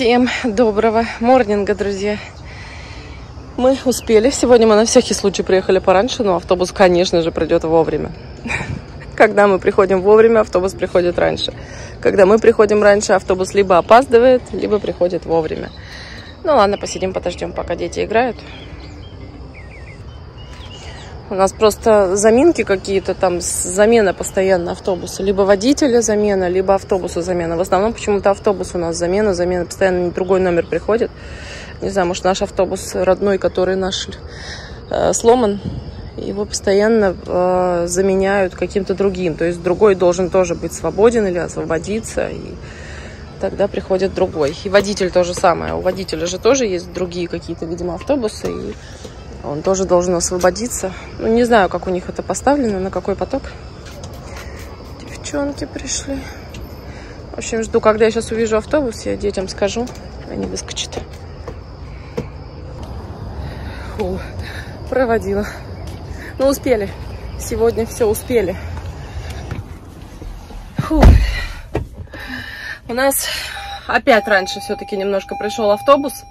Всем доброго морнинга, друзья. Мы успели. Сегодня мы на всякий случай приехали пораньше, но автобус, конечно же, придет вовремя. Когда мы приходим вовремя, автобус приходит раньше. Когда мы приходим раньше, автобус либо опаздывает, либо приходит вовремя. Ну ладно, посидим, подождем, пока дети играют. У нас просто заминки какие-то там, замена постоянно автобуса. Либо водителя замена, либо автобуса замена. В основном почему-то автобус у нас замена, замена. Постоянно другой номер приходит. Не знаю, может наш автобус родной, который наш э, сломан. Его постоянно э, заменяют каким-то другим. То есть другой должен тоже быть свободен или освободиться. И тогда приходит другой. И водитель то же самое. У водителя же тоже есть другие какие-то, видимо, автобусы. И он тоже должен освободиться. Ну, не знаю, как у них это поставлено, на какой поток. Девчонки пришли. В общем, жду, когда я сейчас увижу автобус, я детям скажу, они выскочат. Фу, проводила. Ну, успели. Сегодня все успели. Фу. У нас опять раньше все-таки немножко пришел автобус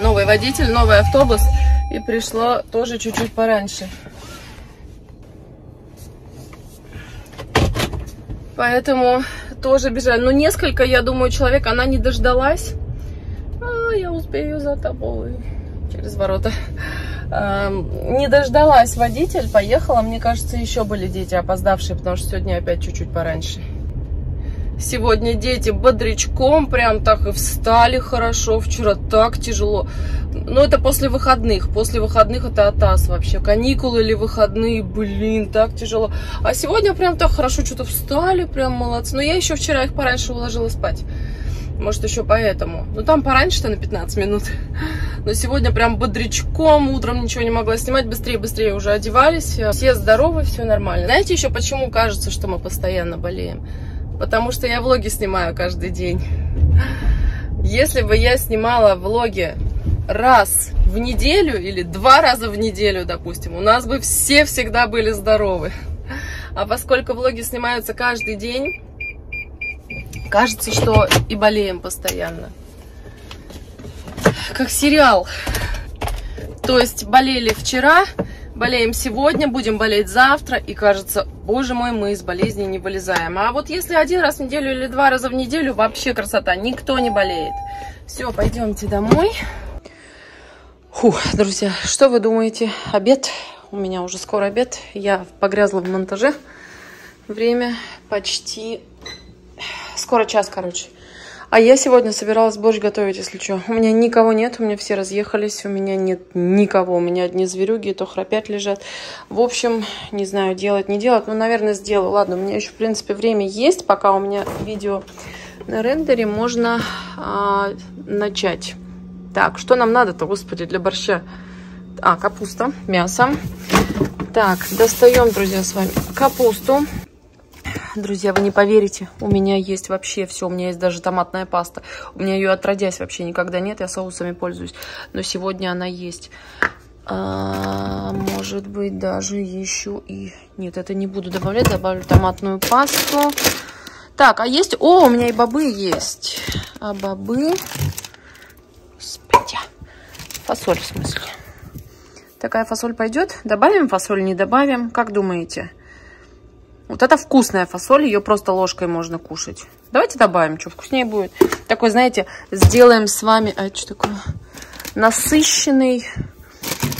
новый водитель, новый автобус. И пришло тоже чуть-чуть пораньше. Поэтому тоже бежали. Но несколько, я думаю, человек, она не дождалась. А, я успею за тобой. Через ворота. А, не дождалась водитель, поехала. Мне кажется, еще были дети опоздавшие, потому что сегодня опять чуть-чуть пораньше. Сегодня дети бодрячком прям так и встали хорошо. Вчера так тяжело. Но это после выходных. После выходных это атас вообще. Каникулы или выходные, блин, так тяжело. А сегодня прям так хорошо что-то встали, прям молодцы. Но я еще вчера их пораньше уложила спать. Может, еще поэтому. Ну, там пораньше-то на 15 минут. Но сегодня прям бодрячком, утром ничего не могла снимать. Быстрее-быстрее уже одевались. Все здоровы, все нормально. Знаете еще, почему кажется, что мы постоянно болеем? Потому что я влоги снимаю каждый день. Если бы я снимала влоги раз в неделю или два раза в неделю, допустим, у нас бы все всегда были здоровы. А поскольку влоги снимаются каждый день, кажется, что и болеем постоянно. Как сериал. То есть болели вчера, болеем сегодня, будем болеть завтра, и кажется, боже мой, мы из болезни не вылезаем. А вот если один раз в неделю или два раза в неделю, вообще красота, никто не болеет. Все, пойдемте домой. Фух, друзья, что вы думаете? Обед. У меня уже скоро обед. Я погрязла в монтаже. Время почти... Скоро час, короче. А я сегодня собиралась борщ готовить, если что. У меня никого нет, у меня все разъехались, у меня нет никого. У меня одни зверюги, то храпят лежат. В общем, не знаю, делать, не делать. Ну, наверное, сделаю. Ладно, у меня еще, в принципе, время есть, пока у меня видео на рендере, можно а, начать. Так, что нам надо-то, господи, для борща? А, капуста, мясо. Так, достаем, друзья, с вами капусту. Друзья, вы не поверите, у меня есть вообще все, у меня есть даже томатная паста. У меня ее отродясь вообще никогда нет, я соусами пользуюсь. Но сегодня она есть. А, может быть, даже еще и... Нет, это не буду добавлять, добавлю томатную пасту. Так, а есть... О, у меня и бобы есть. А бобы... Господи. Фасоль, в смысле. Такая фасоль пойдет? Добавим фасоль, не добавим? Как думаете? Вот это вкусная фасоль, ее просто ложкой можно кушать. Давайте добавим, что вкуснее будет. Такой, знаете, сделаем с вами, а что такое? Насыщенный,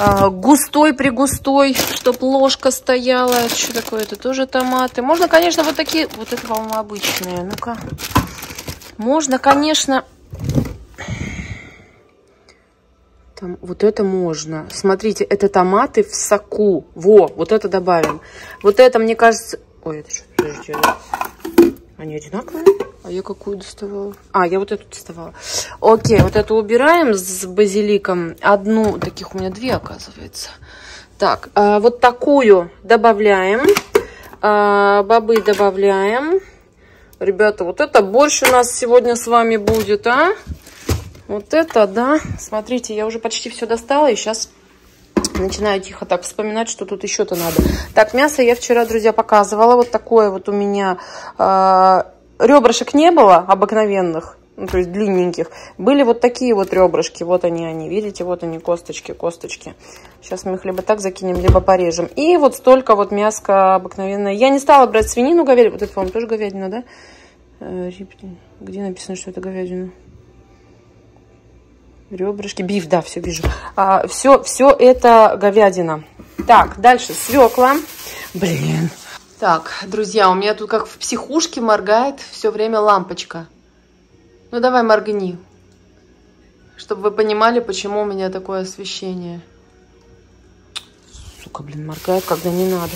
а, густой пригустой, чтоб ложка стояла. Что такое? Это тоже томаты. Можно, конечно, вот такие, вот это, по-моему, обычные. Ну-ка. Можно, конечно... Там, вот это можно. Смотрите, это томаты в соку. Во, вот это добавим. Вот это, мне кажется, Ой, это что? Подождите. Они одинаковые? А я какую доставала? А, я вот эту доставала. Окей, вот эту убираем с базиликом. Одну, таких у меня две, оказывается. Так, а вот такую добавляем. А, бобы добавляем. Ребята, вот это борщ у нас сегодня с вами будет, а? Вот это, да. Смотрите, я уже почти все достала. И сейчас Начинаю тихо так вспоминать, что тут еще-то надо. Так, мясо я вчера, друзья, показывала. Вот такое вот у меня... Э, ребрышек не было обыкновенных. ну, то есть длинненьких. Были вот такие вот ребрышки, вот они, они, видите, вот они, косточки, косточки. Сейчас мы их либо так закинем, либо порежем. И вот столько вот мяска обыкновенное. Я не стала брать свинину, говядину, вот это, по-моему, тоже говядина, да? Э, где написано, что это говядина? Ребрышки, биф, да, все вижу. А, все, все это говядина. Так, дальше свекла. Блин. Так, друзья, у меня тут как в психушке моргает все время лампочка. Ну давай моргни, чтобы вы понимали, почему у меня такое освещение. Сука, блин, моргает, когда не надо.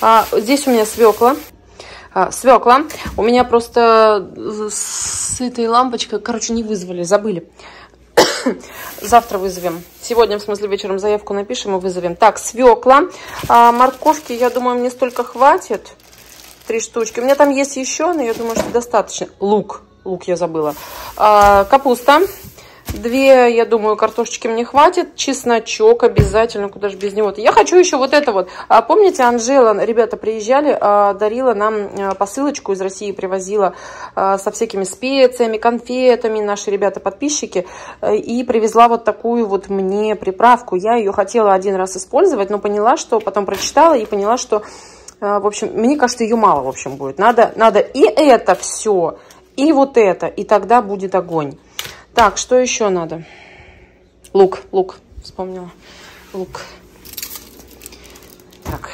А, здесь у меня свекла. А, свекла. У меня просто с этой лампочкой, короче, не вызвали, забыли. Завтра вызовем. Сегодня, в смысле, вечером заявку напишем и вызовем. Так, свекла. А, морковки, я думаю, мне столько хватит. Три штучки. У меня там есть еще, но я думаю, что достаточно. Лук лук я забыла. А, капуста. Две, я думаю, картошечки мне хватит. Чесночок обязательно, куда же без него-то. Я хочу еще вот это вот. А, помните, Анжела, ребята приезжали, а, дарила нам а, посылочку из России, привозила а, со всякими специями, конфетами, наши ребята-подписчики. А, и привезла вот такую вот мне приправку. Я ее хотела один раз использовать, но поняла, что потом прочитала и поняла, что а, в общем, мне кажется, ее мало, в общем, будет. Надо, надо и это все и вот это, и тогда будет огонь. Так, что еще надо? Лук, лук, вспомнила. Лук. Так,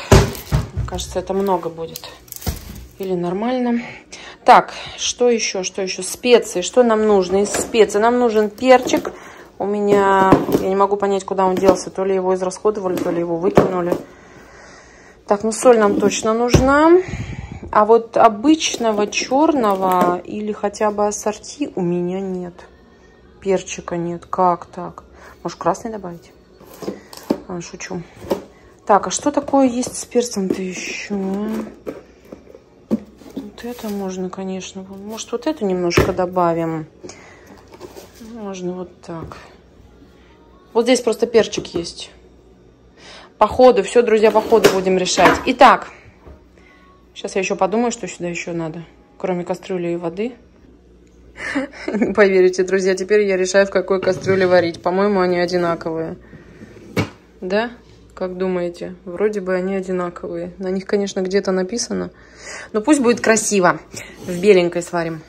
кажется, это много будет. Или нормально. Так, что еще, что еще? Специи, что нам нужно из специй? Нам нужен перчик. У меня, я не могу понять, куда он делся. То ли его израсходовали, то ли его выкинули. Так, ну соль нам точно нужна. А вот обычного черного или хотя бы ассорти у меня нет. Перчика нет. Как так? Может, красный добавить? А, шучу. Так, а что такое есть с перцем-то еще? Вот это можно, конечно. Может, вот это немножко добавим. Можно вот так. Вот здесь просто перчик есть. По ходу. Все, друзья, по ходу будем решать. Итак, Сейчас я еще подумаю, что сюда еще надо, кроме кастрюли и воды. Не поверите, друзья, теперь я решаю, в какой кастрюле варить. По-моему, они одинаковые. Да? Как думаете? Вроде бы они одинаковые. На них, конечно, где-то написано. Но пусть будет красиво. В беленькой сварим.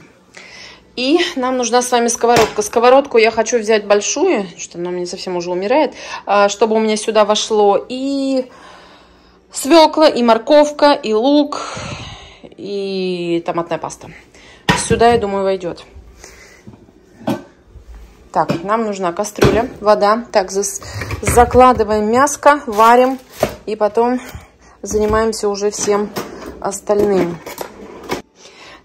И нам нужна с вами сковородка. Сковородку я хочу взять большую, что она мне совсем уже умирает, а, чтобы у меня сюда вошло и свекла, и морковка, и лук, и томатная паста. Сюда, я думаю, войдет. Так, нам нужна кастрюля, вода. Так, закладываем мяско, варим и потом занимаемся уже всем остальным.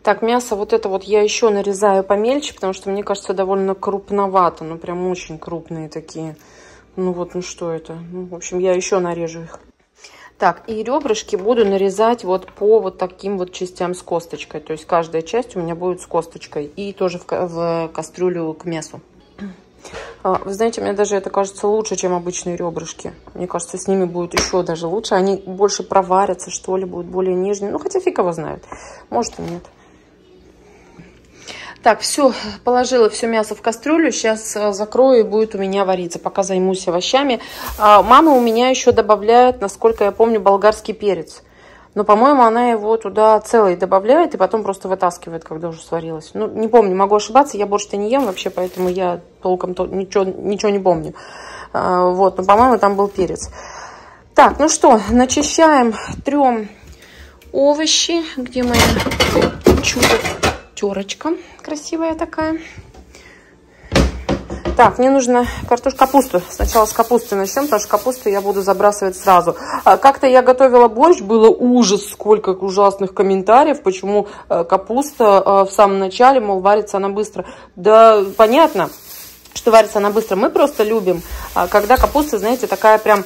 Так, мясо вот это вот я еще нарезаю помельче, потому что мне кажется довольно крупновато. Ну, прям очень крупные такие. Ну вот, ну что это? Ну, в общем, я еще нарежу их. Так, и ребрышки буду нарезать вот по вот таким вот частям с косточкой. То есть каждая часть у меня будет с косточкой. И тоже в, в кастрюлю к мясу. А, вы знаете, мне даже это кажется лучше, чем обычные ребрышки. Мне кажется, с ними будет еще даже лучше. Они больше проварятся, что ли, будут более нежные. Ну, хотя фиг его знает. Может и нет. Так, все, положила все мясо в кастрюлю. Сейчас э, закрою и будет у меня вариться, пока займусь овощами. А, мама у меня еще добавляет, насколько я помню, болгарский перец. Но, по-моему, она его туда целый добавляет и потом просто вытаскивает, когда уже сварилась. Ну, не помню, могу ошибаться. Я борщ-то не ем вообще, поэтому я толком -то ничего, ничего не помню. А, вот, но, по-моему, там был перец. Так, ну что, начищаем, трем овощи. Где моя чудо? терочка красивая такая. Так, мне нужно картошку, капусту. Сначала с капусты начнем, потому что капусту я буду забрасывать сразу. А, как-то я готовила борщ, было ужас, сколько ужасных комментариев, почему э, капуста э, в самом начале, мол, варится она быстро. Да, понятно, что варится она быстро. Мы просто любим, а, когда капуста, знаете, такая прям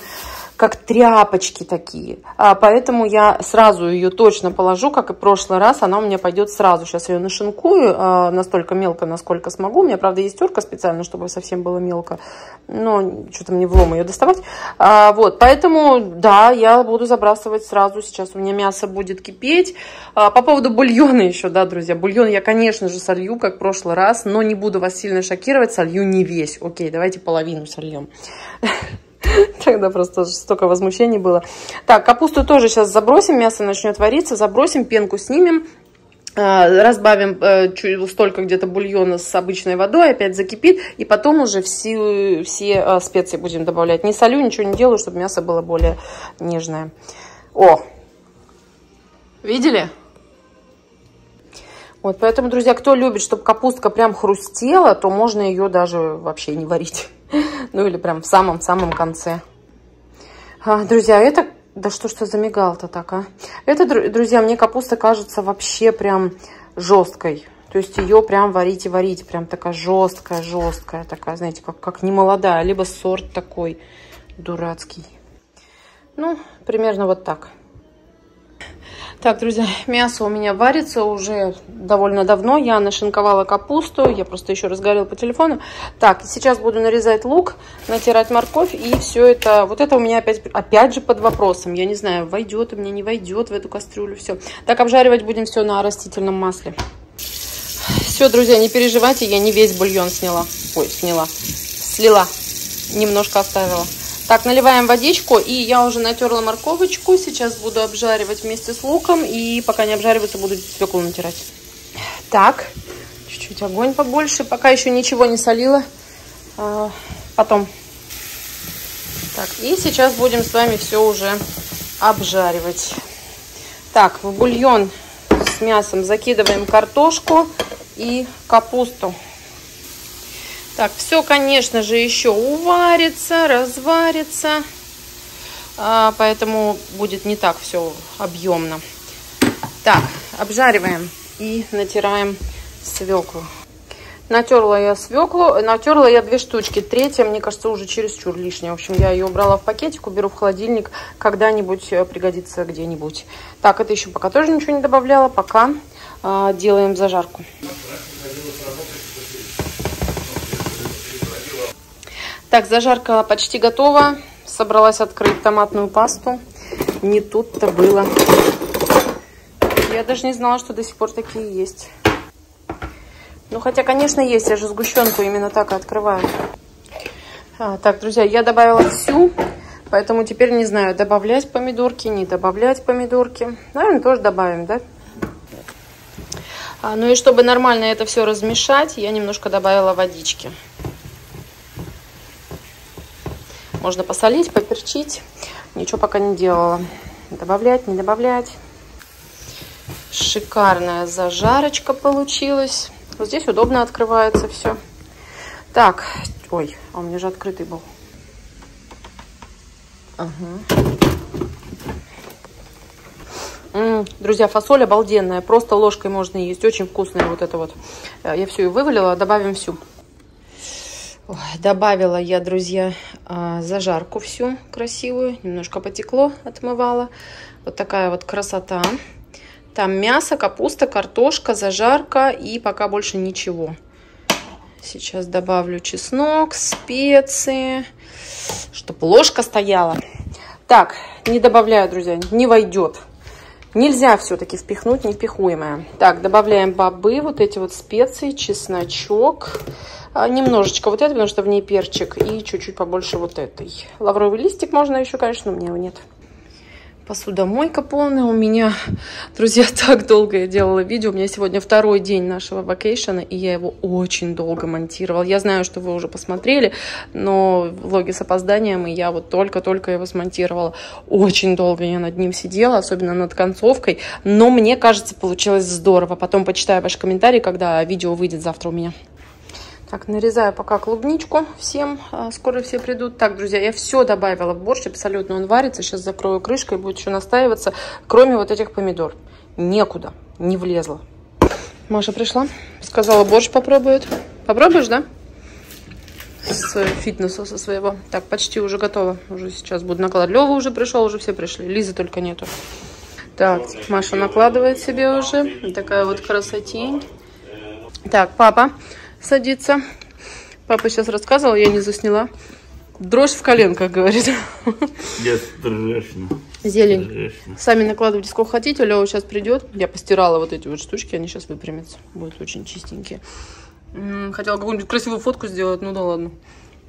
как тряпочки такие. А, поэтому я сразу ее точно положу, как и в прошлый раз. Она у меня пойдет сразу. Сейчас ее нашинкую а, настолько мелко, насколько смогу. У меня, правда, есть терка специально, чтобы совсем было мелко. Но что-то мне влом ее доставать. А, вот, поэтому, да, я буду забрасывать сразу. Сейчас у меня мясо будет кипеть. А, по поводу бульона еще, да, друзья. Бульон я, конечно же, солью, как в прошлый раз, но не буду вас сильно шокировать. Солью не весь. Окей, давайте половину сольем. Тогда просто столько возмущений было. Так, капусту тоже сейчас забросим, мясо начнет вариться, забросим, пенку снимем. А, разбавим э, столько где-то бульона с обычной водой, опять закипит, и потом уже все, все э, специи будем добавлять. Не солю, ничего не делаю, чтобы мясо было более нежное. О! Видели? Вот, поэтому, друзья, кто любит, чтобы капустка прям хрустела, то можно ее даже вообще не варить. Ну или прям в самом-самом конце. А, друзья, это... Да что что за мигал-то так, а? Это, друзья, мне капуста кажется вообще прям жесткой. То есть ее прям варить и варить. Прям такая жесткая, жесткая. Такая, знаете, как, как не молодая. Либо сорт такой дурацкий. Ну, примерно вот так. Так, друзья, мясо у меня варится уже довольно давно. Я нашинковала капусту, я просто еще раз говорила по телефону. Так, сейчас буду нарезать лук, натирать морковь и все это... Вот это у меня опять, опять же под вопросом. Я не знаю, войдет у меня, не войдет в эту кастрюлю, все. Так, обжаривать будем все на растительном масле. Все, друзья, не переживайте, я не весь бульон сняла. Ой, сняла. Слила. Немножко оставила. Так, наливаем водичку, и я уже натерла морковочку. Сейчас буду обжаривать вместе с луком, и пока не обжаривается, буду свеклу натирать. Так, чуть-чуть огонь побольше. Пока еще ничего не солила. А, потом. Так, и сейчас будем с вами все уже обжаривать. Так, в бульон с мясом закидываем картошку и капусту. Так, все, конечно же, еще уварится, разварится. А, поэтому будет не так все объемно. Так, обжариваем и натираем свеклу. Натерла я свеклу, натерла я две штучки. Третья, мне кажется, уже чересчур лишняя. В общем, я ее убрала в пакетик, уберу в холодильник, когда-нибудь э, пригодится где-нибудь. Так, это еще пока тоже ничего не добавляла, пока э, делаем зажарку. Так, зажарка почти готова. Собралась открыть томатную пасту. Не тут-то было. Я даже не знала, что до сих пор такие есть. Ну, хотя, конечно, есть. Я же сгущенку именно так и открываю. А, так, друзья, я добавила всю. Поэтому теперь не знаю, добавлять помидорки, не добавлять помидорки. Наверное, тоже добавим, да? А, ну и чтобы нормально это все размешать, я немножко добавила водички. Можно посолить, поперчить. Ничего пока не делала. Добавлять, не добавлять. Шикарная зажарочка получилась. Вот здесь удобно открывается все. Так, ой, а у меня же открытый был. Ага. М друзья, фасоль обалденная. Просто ложкой можно есть. Очень вкусная вот это вот. Э, я все ее вывалила. Добавим всю. Ой, добавила я, друзья, а, зажарку всю красивую. Немножко потекло, отмывала. Вот такая вот красота. Там мясо, капуста, картошка, зажарка и пока больше ничего. Сейчас добавлю чеснок, специи, чтобы ложка стояла. Так, не добавляю, друзья, не войдет. Нельзя все-таки впихнуть невпихуемое. Так, добавляем бобы, вот эти вот специи, чесночок. А, немножечко вот это, потому что в ней перчик. И чуть-чуть побольше вот этой. Лавровый листик можно еще, конечно, но у меня его нет. Посудомойка полная у меня. Друзья, так долго я делала видео. У меня сегодня второй день нашего вакейшена, и я его очень долго монтировала. Я знаю, что вы уже посмотрели, но влоги с опозданием, и я вот только-только его смонтировала. Очень долго я над ним сидела, особенно над концовкой. Но мне кажется, получилось здорово. Потом почитаю ваши комментарии, когда видео выйдет завтра у меня. Так, нарезаю пока клубничку всем. А, скоро все придут. Так, друзья, я все добавила в борщ абсолютно. Он варится. Сейчас закрою крышкой, будет еще настаиваться. Кроме вот этих помидор. Некуда. Не влезла. Маша пришла. Сказала, борщ попробует. Попробуешь, да? с фитнеса со своего. Так, почти уже готово. Уже сейчас буду накладывать. Лева уже пришел, уже все пришли. Лизы только нету. Так, Маша накладывает себе уже. Такая вот красотень. Так, папа садится. Папа сейчас рассказывал, я не засняла. Дрожь в коленках, говорит. Я страшно. Зелень. Страшно. Сами накладывайте сколько хотите. Лева сейчас придет. Я постирала вот эти вот штучки, они сейчас выпрямятся. Будут очень чистенькие. Хотела какую-нибудь красивую фотку сделать, ну да ладно.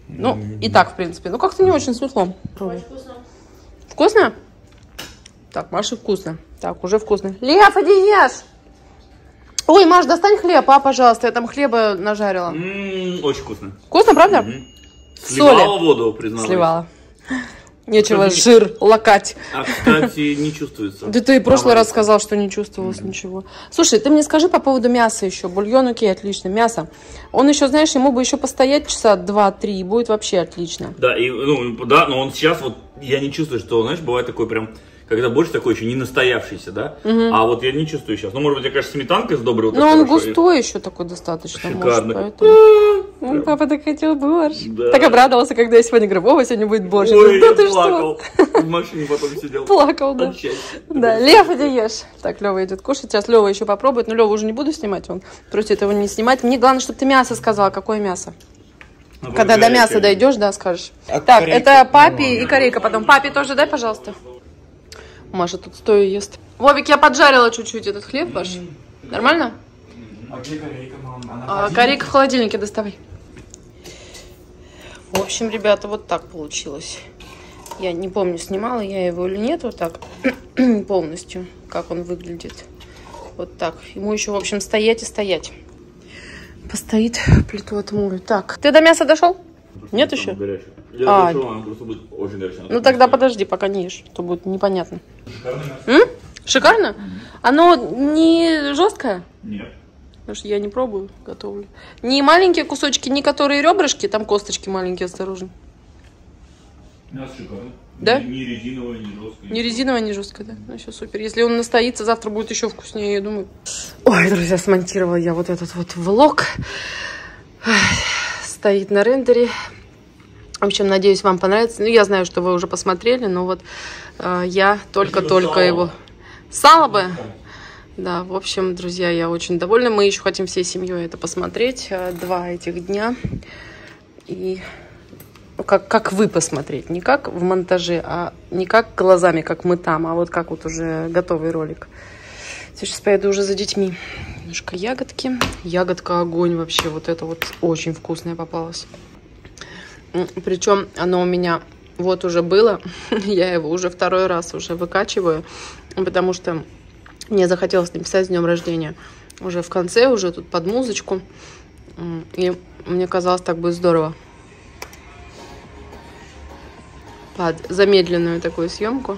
Ну, и так, в принципе. Ну, как-то не очень светло. Пробуй. Вкусно? Так, Маша вкусно. Так, уже вкусно. Лев, иди ешь! Ой, Маш, достань хлеб, а, пожалуйста. Я там хлеба нажарила. М, Очень вкусно. Вкусно, правда? Мгм. Соли. Сливала воду, призналась. Сливала. Нечего Кстати, жир лакать. А, кстати, не чувствуется. Да ты и в прошлый раз сказал, что не чувствовалось ничего. Слушай, ты мне скажи по поводу мяса еще. Бульон окей, отлично. Мясо. Он еще, знаешь, ему бы еще постоять часа два-три, и будет вообще отлично. Да, и, ну, да, но он сейчас вот, я не чувствую, что, знаешь, бывает такой прям, когда больше такой еще не настоявшийся, да? А вот я не чувствую сейчас. Ну, может быть, я, конечно, сметанкой сдобрил. так Но он хорошо, густой еще такой достаточно, Шикарно. может, поэтому... М, Папа так хотел борщ. Да. Так обрадовался, когда я сегодня говорю, Вова, сегодня будет борщ. Ой, да я ты что? плакал. В машине потом сидел. Плакал, да. От. Да, Лев, иди ешь. Так, Лева идет кушать. Сейчас Лева еще попробует. Но Лева уже не буду снимать. Он просит его не снимать. Мне главное, чтобы ты мясо сказала. Какое мясо? Ну, Когда до мяса дойдешь, да, скажешь. А так, корейка? это папе Ну, и корейка потом. Папе тоже дай, пожалуйста. Маша тут стоя ест. Вовик, я поджарила чуть-чуть этот хлеб ваш. Нормально? А где корейка, мам? А, корейка в холодильнике доставай. В общем, ребята, вот так получилось. Я не помню, снимала я его или нет, вот так полностью, как он выглядит. Вот так. Ему еще, в общем, стоять и стоять. Постоит, плиту отмою. Так, ты до мяса дошел? Нет еще? горячее. Я А. решил, она просто будет очень горячая. Ну тогда подожди, пока не ешь, то будет непонятно. шикарное мясо. М? Шикарно? Оно не жесткое? Нет. Потому что я не пробую, готовлю. Не маленькие кусочки, не которые ребрышки, там косточки маленькие, осторожно. Мясо шикарное. Да? Ни резиновое, ни жесткое. Не резиновое, не жесткое, да? Ну, все супер. Если он настоится, завтра будет еще вкуснее, я думаю. Ой, друзья, смонтировала я вот этот вот влог. Стоит на рендере. В общем, надеюсь, вам понравится. Ну, я знаю, что вы уже посмотрели, но вот э, я только-только его... Сало бы? Да, в общем, друзья, я очень довольна. Мы еще хотим всей семьей это посмотреть. э, Два этих дня. И ну, как, как вы посмотреть. Не как в монтаже, а не как глазами, как мы там, а вот как вот уже готовый ролик. Сейчас поеду уже за детьми. Немножко ягодки. Ягодка огонь вообще. Вот это вот очень вкусное попалось. Причем оно у меня вот уже было. Я его уже второй раз уже выкачиваю. Потому что мне захотелось написать с днем рождения. Уже в конце, уже тут под музычку. И мне казалось, так будет здорово. Под замедленную такую съемку.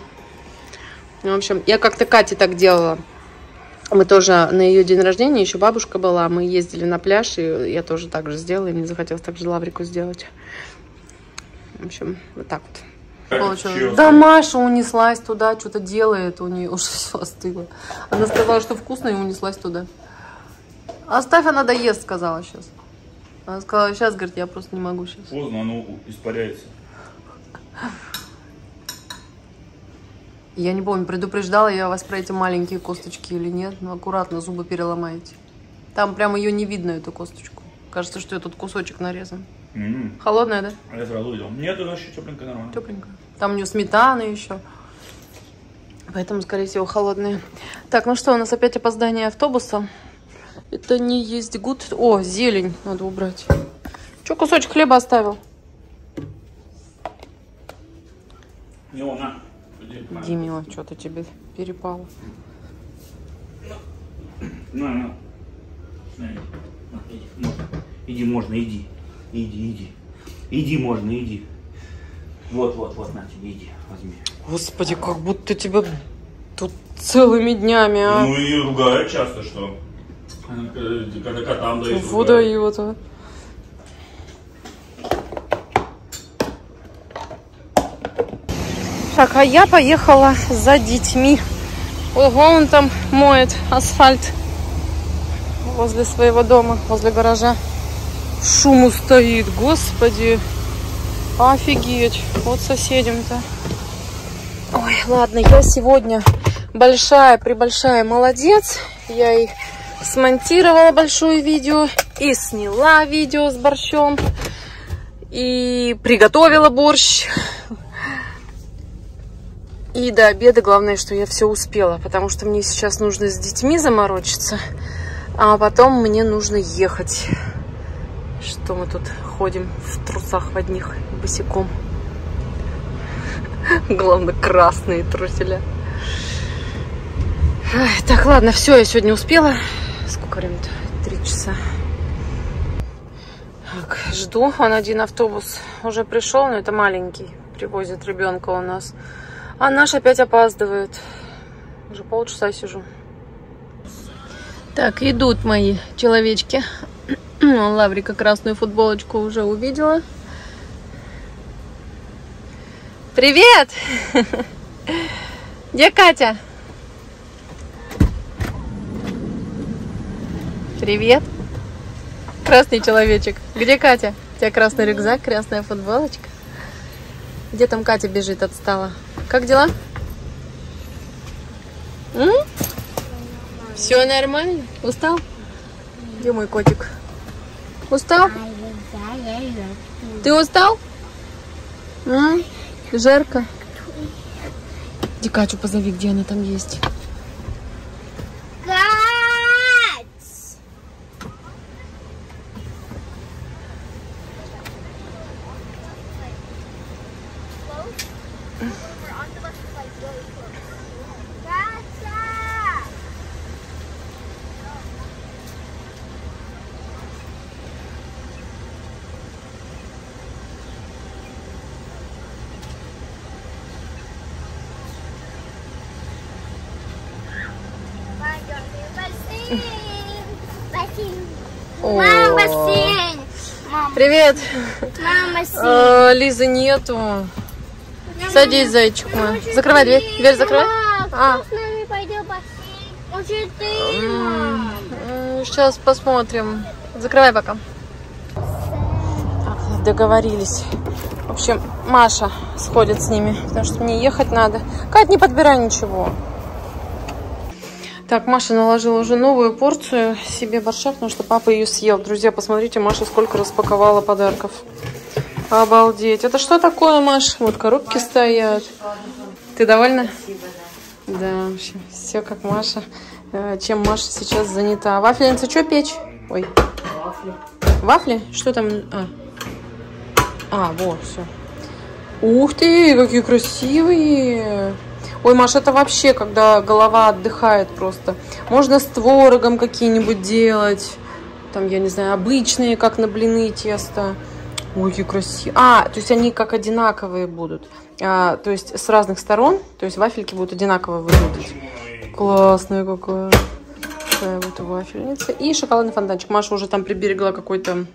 Ну, В общем, я как-то Кате так делала. Мы тоже на ее день рождения, еще бабушка была, мы ездили на пляж, и я тоже так же сделала, и мне захотелось так же лаврику сделать. В общем, вот так вот. Получилось. Да, Маша унеслась туда, что-то делает, у нее уже все остыло. Она сказала, что вкусно, и унеслась туда. Оставь, она доест, сказала сейчас. Она сказала, сейчас, говорит, я просто не могу сейчас. Поздно, оно испаряется. Я не помню, предупреждала я вас про эти маленькие косточки или нет, но аккуратно зубы переломаете. Там прям ее не видно, эту косточку. Кажется, что этот кусочек нарезан. М, Холодная, да? А я сразу увидел. Нет, это еще тепленькое нормально. Тепленькая. Там у нее сметана еще. Поэтому, скорее всего, холодные. Так, ну что, у нас опять опоздание автобуса. Это не есть гуд. О, зелень надо убрать. Че, кусочек хлеба оставил? Не, он, на. Иди, на. Иди, мила, что-то тебе перепало. На, на. На, иди. Можно. Иди, можно, иди. Иди, иди. Иди, можно, иди. Вот, вот, вот, на тебе, иди, возьми. Господи, как будто тебя тут целыми днями, а. Ну и ругают часто, что э, когда котам дают. ругают. Выдает, а. Так, а я поехала за детьми. Ого, он там моет асфальт возле своего дома, возле гаража. шуму стоит, господи. Офигеть. Вот соседям-то. Ой, ладно, я сегодня большая, прибольшая молодец. Я и смонтировала большое видео, и сняла видео с борщом, и приготовила борщ. И до обеда главное, что я все успела, потому что мне сейчас нужно с детьми заморочиться, а потом мне нужно ехать. Что мы тут ходим в трусах в одних, босиком. Главное, красные труселя. Так, ладно, все, я сегодня успела. Сколько времени-то? Три часа. Так, жду. Он один автобус уже пришел, но это маленький. Привозит ребенка у нас. А наш опять опаздывает. Уже полчаса сижу. Так, идут мои человечки. Лаврика красную футболочку уже увидела. Привет! Где Катя? Привет! Красный человечек. Где Катя? У тебя красный рюкзак, красная футболочка. Где там Катя бежит, отстала? Как дела? М? Все нормально? Устал? Где мой котик? Устал? Ты устал? М? Жарко? Иди Катю позови, где она там есть. Бассейн. Мама, Привет. мама, бассейн. Лизы нету. Садись, зайчик мой. Закрывай дверь. Дверь закрывай. А. С нами пойдет бассейн? Мам. Сейчас посмотрим. Закрывай пока. Так, договорились. В общем, Маша сходит с ними, потому что мне ехать надо. Кать, не подбирай ничего. Так, Маша наложила уже новую порцию себе борща, потому что папа ее съел. Друзья, посмотрите, Маша сколько распаковала подарков. Обалдеть. Это что такое, Маш? Вот коробки стоят. Ты довольна? Да, в общем, все как Маша. Э, Чем Маша сейчас занята. Вафельница, что печь? Ой. Вафли. Вафли? Что там? А, а вот, все. Ух ты, какие красивые. Ой, Маш, это вообще, когда голова отдыхает просто. Можно с творогом какие-нибудь делать. Там, я не знаю, обычные, как на блины тесто. Ой, какие красивые. А, то есть они как одинаковые будут. А, то есть с разных сторон. То есть вафельки будут одинаково выглядеть. Классная какая. Такая вот вафельница. И шоколадный фонтанчик. Маша уже там приберегла какой-то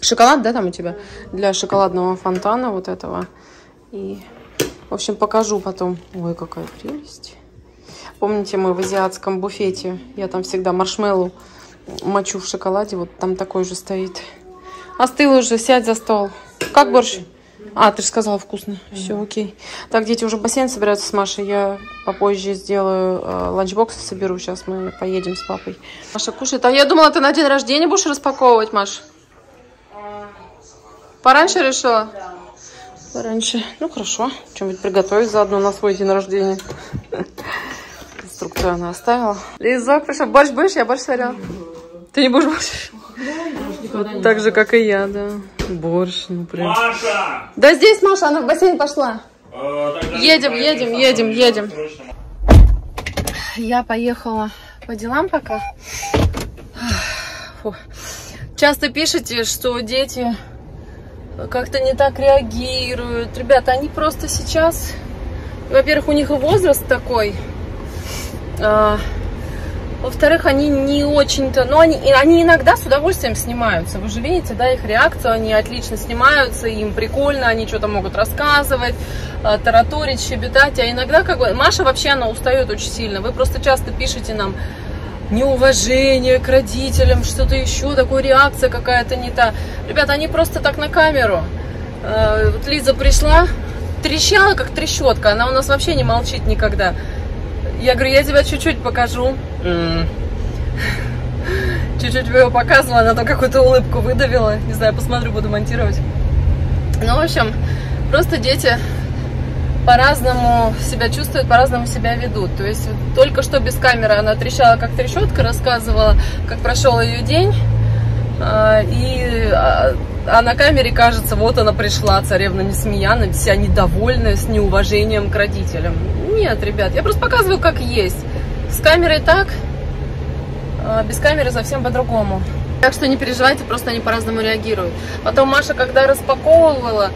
шоколад, да, там у тебя? Для шоколадного фонтана вот этого. И, в общем, покажу потом. Ой, какая прелесть. Помните, мы в азиатском буфете, я там всегда маршмеллоу мочу в шоколаде, вот там такой же стоит. Остыл уже, сядь за стол. Как борщ? А, ты же сказала вкусно. Все, окей. Так, дети уже в бассейн собираются с Машей. Я попозже сделаю э, ланчбоксы, соберу. Сейчас мы поедем с папой. Маша кушает. А я думала, ты на день рождения будешь распаковывать, Маш? Пораньше решила? Пораньше. Ну, хорошо. Что-нибудь приготовить заодно на свой день рождения. Инструкцию она оставила. Лизок пришел. Борщ будешь? Я борщ сварила. Ты не будешь борщ? Так же, как и я, да. Борщ, ну прям. Маша! Да здесь Маша, она в бассейн пошла. Э, Едем, едем, едем, едем. Я поехала по делам пока. Фу. Часто пишете, что дети как-то не так реагируют. Ребята, они просто сейчас... Во-первых, у них и возраст такой. А, во-вторых, они не очень-то... Ну, они, они иногда с удовольствием снимаются. Вы же видите, да, их реакцию. Они отлично снимаются, им прикольно, они что-то могут рассказывать, а, тараторить, щебетать. А иногда как бы... Маша вообще, она устает очень сильно. Вы просто часто пишете нам, неуважение к родителям, что-то еще, такая реакция какая-то не та. Ребята, они просто так на камеру. Э, Вот Лиза пришла, трещала, как трещотка. Она у нас вообще не молчит никогда. Я говорю, я тебя чуть-чуть покажу. Чуть-чуть его показывала, она там какую-то улыбку выдавила. Не знаю, посмотрю, буду монтировать. Ну, в общем, просто дети по-разному себя чувствуют, по-разному себя ведут. То есть только что без камеры она трещала, как трещотка, рассказывала, как прошел ее день. А, И а, а на камере кажется, вот она пришла, царевна Несмеяна, вся недовольная, с неуважением к родителям. Нет, ребят, я просто показываю, как есть. С камерой так, а без камеры совсем по-другому. Так что не переживайте, просто они по-разному реагируют. Потом Маша, когда распаковывала,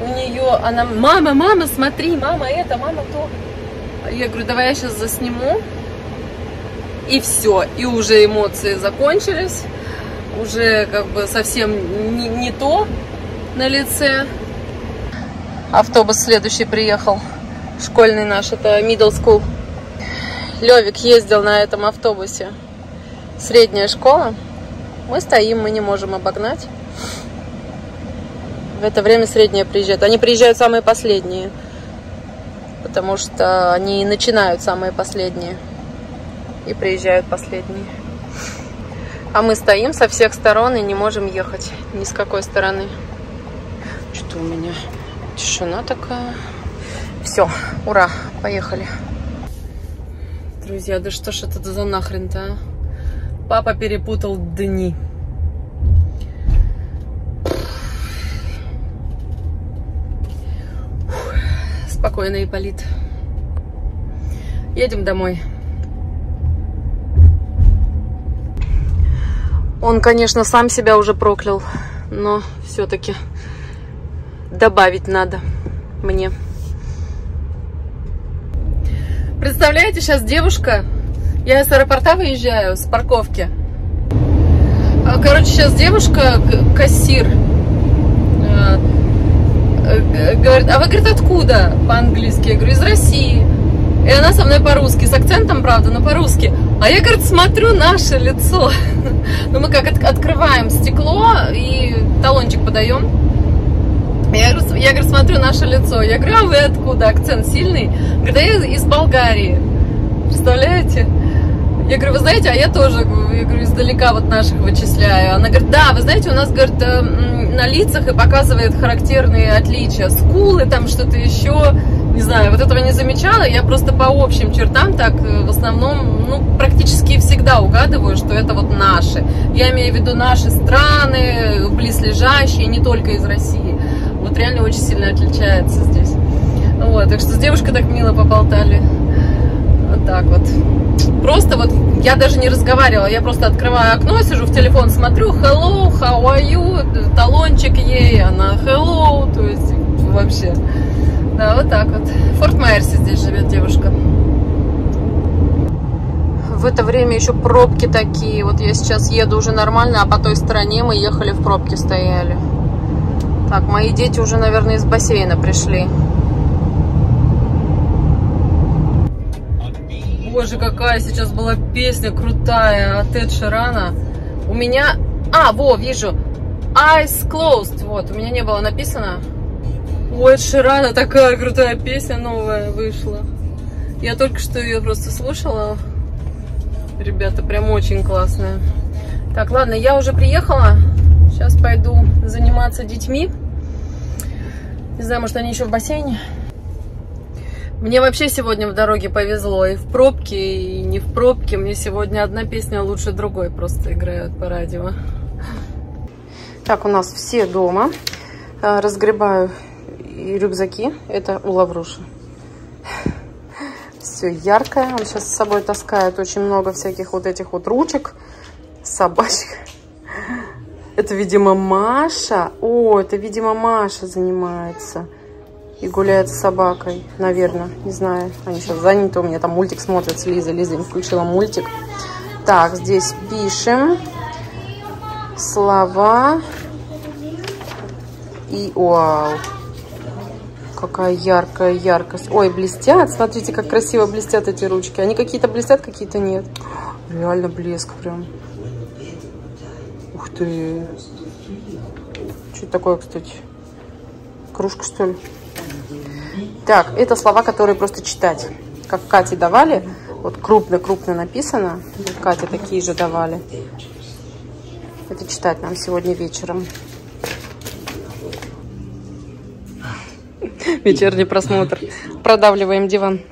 у нее, она, мама, мама, смотри, мама это, мама то. Я говорю, давай я сейчас засниму. И все, и уже эмоции закончились. Уже как бы совсем не, не то на лице. Автобус следующий приехал. Школьный наш, это middle school. Левик ездил на этом автобусе. Средняя школа. Мы стоим, мы не можем обогнать. В это время средняя приезжает. Они приезжают самые последние. Потому что они начинают самые последние. И приезжают последние. А мы стоим со всех сторон и не можем ехать ни с какой стороны. Что у меня? Тишина такая. Все, ура, поехали. Друзья, да что ж это за нахрен-то, а? Папа перепутал дни. Спокойно, Ипполит. Едем домой. Он, конечно, сам себя уже проклял, но все-таки добавить надо мне. Представляете, сейчас девушка, я с аэропорта выезжаю, с парковки. А, Короче, сейчас девушка, кассир, говорит, а вы, говорит, откуда по-английски? Я говорю, из России. И она со мной по-русски, с акцентом, правда, но по-русски. А я, говорит, смотрю наше лицо. Ну, мы как от- открываем стекло и талончик подаем. Я говорю, я, говорю, смотрю наше лицо. Я говорю, а вы откуда? Акцент сильный? Говорит, а я из Болгарии. Представляете? Я говорю, вы знаете, а я тоже, я говорю, издалека вот наших вычисляю. Она говорит, да, вы знаете, у нас, говорит, э, на лицах и показывает характерные отличия. Скулы, там что-то еще. Не знаю, вот этого не замечала. Я просто по общим чертам так э, в основном, ну, практически всегда угадываю, что это вот наши. Я имею в виду наши страны, близлежащие, не только из России. Вот реально очень сильно отличается здесь. Вот, так что с девушкой так мило поболтали. Вот так вот. Просто вот я даже не разговаривала, я просто открываю окно, сижу в телефон, смотрю, hello, how are you, талончик ей, она hello, то есть вообще. Да, вот так вот. В Форт Майерсе здесь живет девушка. В это время еще пробки такие. Вот я сейчас еду уже нормально, а по той стороне мы ехали в пробке стояли. Так, мои дети уже, наверное, из бассейна пришли. Боже, какая сейчас была песня крутая от Эд Ширана. У меня... А, во, вижу. Eyes closed. Вот, у меня не было написано. У Эд Ширана такая крутая песня новая вышла. Я только что ее просто слушала. Ребята, прям очень классная. Так, ладно, я уже приехала. Сейчас пойду заниматься детьми. Не знаю, может они еще в бассейне. Мне вообще сегодня в дороге повезло. И в пробке, и не в пробке. Мне сегодня одна песня лучше другой просто играют по радио. Так, у нас все дома. А, Разгребаю и рюкзаки. Это у Лавруши. Все яркое. Он сейчас с собой таскает очень много всяких вот этих вот ручек собачек. Это, видимо, Маша. О, это, видимо, Маша занимается. И гуляет с собакой, наверное. Не знаю. Они сейчас заняты. У меня там мультик смотрят с Лизой. Лиза им включила мультик. Так, здесь пишем слова. И вау. Какая яркая яркость. Ой, блестят. Смотрите, как красиво блестят эти ручки. Они какие-то блестят, какие-то нет. Реально блеск прям. Ух ты. Что это такое, кстати? Кружка, что ли? Так, это слова, которые просто читать. Как Кате давали. Вот крупно-крупно написано. Катя такие же давали. Это читать нам сегодня вечером. Вечерний просмотр. Продавливаем диван.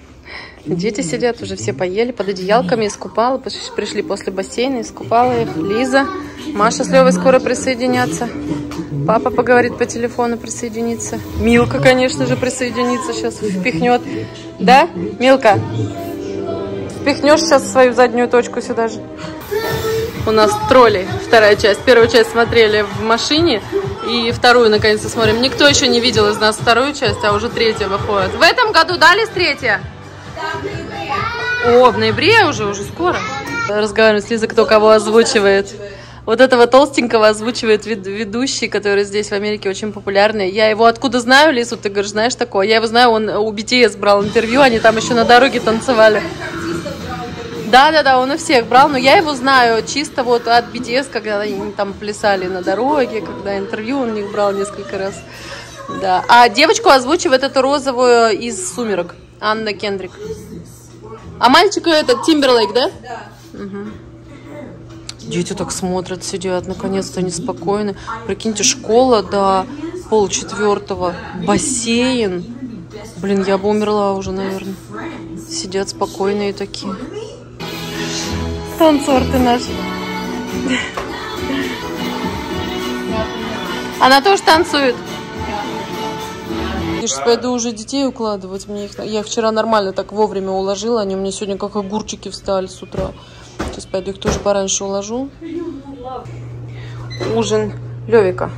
Дети сидят, уже все поели под одеялками, искупала. Пришли после бассейна, искупала их. Лиза, Маша с Левой скоро присоединятся. Папа поговорит по телефону, присоединится. Милка, конечно же, присоединится, сейчас впихнет. Да, Милка? Впихнешь сейчас свою заднюю точку сюда же. У нас тролли, вторая часть. Первую часть смотрели в машине, и вторую наконец-то смотрим. Никто еще не видел из нас вторую часть, а уже третья выходит. В этом году дали с третья? О, в ноябре уже, уже скоро. Разговариваем с Лизой, кто кого озвучивает. Вот этого толстенького озвучивает ведущий, который здесь в Америке очень популярный. Я его откуда знаю, Лизу, ты говоришь, знаешь такое? Я его знаю, он у BTS брал интервью, они там еще на дороге танцевали. Да, да, да, он у всех брал, но я его знаю чисто вот от BTS, когда они там плясали на дороге, когда интервью он у них брал несколько раз. Да. А девочку озвучивает эту розовую из «Сумерок», Анна Кендрик. А мальчика этот Тимберлейк, да? Да. Угу. Дети так смотрят, сидят, наконец-то они спокойны. Прикиньте, школа до полчетвертого, бассейн. Блин, я бы умерла уже, наверное. Сидят спокойные такие. Танцор ты наш. Она тоже танцует. Я пойду уже детей укладывать. Мне их... Я вчера нормально так вовремя уложила. Они у меня сегодня как огурчики встали с утра. Сейчас пойду их тоже пораньше уложу. Ужин Левика.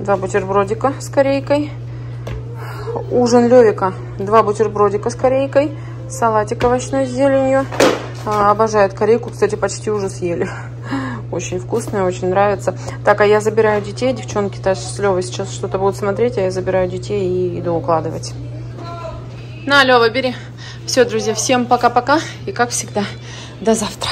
Два бутербродика с корейкой. Ужин Левика. Два бутербродика с корейкой. Салатик овощной с зеленью. А, обожают корейку. Кстати, почти уже съели. Очень вкусная, очень нравится. Так, а я забираю детей. Девчонки Таша с Левой сейчас что-то будут смотреть, а я забираю детей и иду укладывать. На, Лева, бери. Все, друзья, всем пока-пока. И как всегда, до завтра.